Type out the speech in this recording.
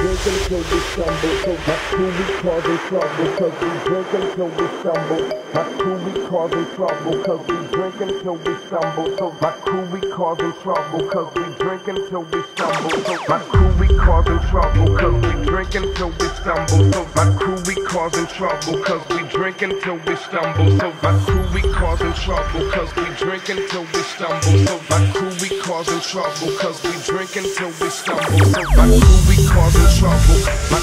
drink until we stumble. So crew we trouble, cause we drink until we stumble. My crew we trouble, cause we drink until we stumble. So my crew we causing trouble, cause we drink until we stumble. So my crew we causing trouble, cause we drink until we stumble. So my crew we causing trouble, cause we drink until we stumble. So my crew we causing trouble, cause we drink until we stumble. So my crew we causing trouble, cause we drink until we stumble. So my crew we causing trouble.